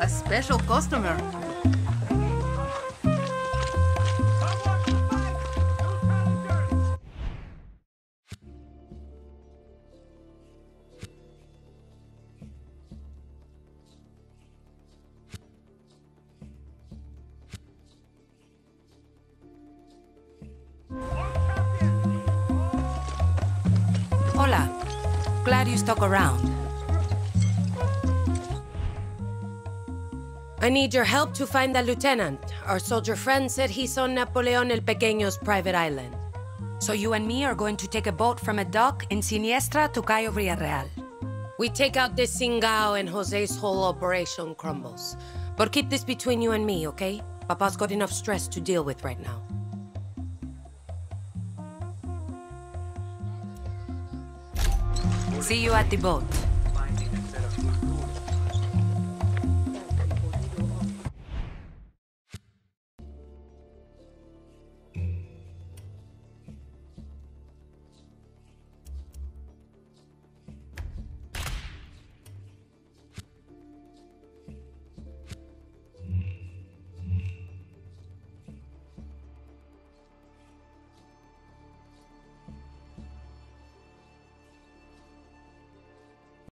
a special customer. Hola. Glad you stuck around. I need your help to find the lieutenant. Our soldier friend said he saw Napoleon el Pequeño's private island. So you and me are going to take a boat from a dock in Siniestra to Cayo Villarreal. We take out this Singao and Jose's whole operation crumbles. But keep this between you and me, okay? Papa's got enough stress to deal with right now. See you at the boat.